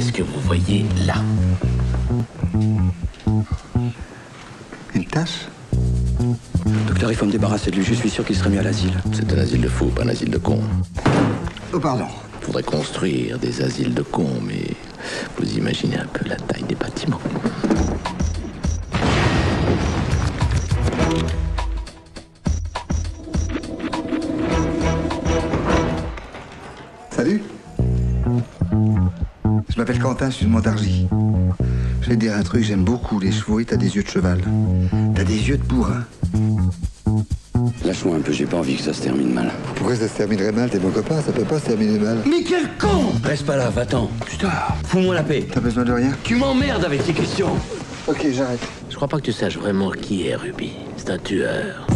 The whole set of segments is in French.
ce que vous voyez là. Une tasse Docteur, il faut me débarrasser de lui. Je suis sûr qu'il serait mieux à l'asile. C'est un asile de fous, pas un asile de cons. Oh, pardon. Faudrait construire des asiles de cons, mais vous imaginez un peu la taille des bâtiments. M'appelle Quentin, je suis de Montargis. Je vais te dire un truc, j'aime beaucoup les chevaux et t'as des yeux de cheval. T'as des yeux de bourrin. Lâche-moi un peu, j'ai pas envie que ça se termine mal. Pourquoi ça se terminerait mal T'es mon copain, ça peut pas se terminer mal. Mais quel con Reste pas là, va-t'en. Putain, fous-moi la paix. T'as besoin de rien Tu m'emmerdes avec tes questions. Ok, j'arrête. Je crois pas que tu saches vraiment qui est Ruby. C'est un tueur.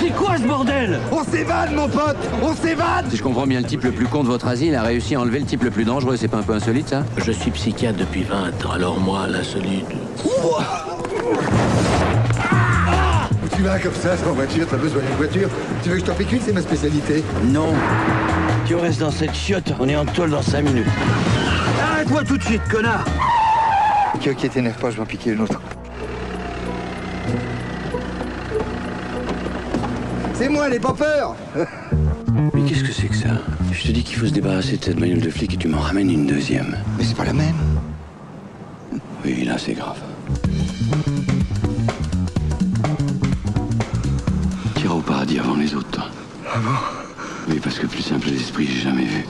C'est quoi ce bordel? On s'évade, mon pote On s'évade Si je comprends bien, le type le plus con de votre asile a réussi à enlever le type le plus dangereux. C'est pas un peu insolite, ça? Je suis psychiatre depuis 20 ans, alors moi, l'insolite. Tu vas comme ça, sans voiture, t'as besoin d'une voiture? Tu veux que je t'en pique une, c'est ma spécialité? Non. Tu restes dans cette chiotte, on est en tôle dans 5 minutes. Arrête-moi tout de suite, connard Ok, ok, t'énerve pas, je vais en piquer une autre. C'est moi, les pas peur Mais qu'est-ce que c'est que ça Je te dis qu'il faut se débarrasser de cette bagnole de flic et tu m'en ramènes une deuxième. Mais c'est pas la même. Oui, là c'est grave. Tire au paradis avant les autres, toi. Ah bon Oui, parce que plus simple d'esprit, j'ai jamais vu.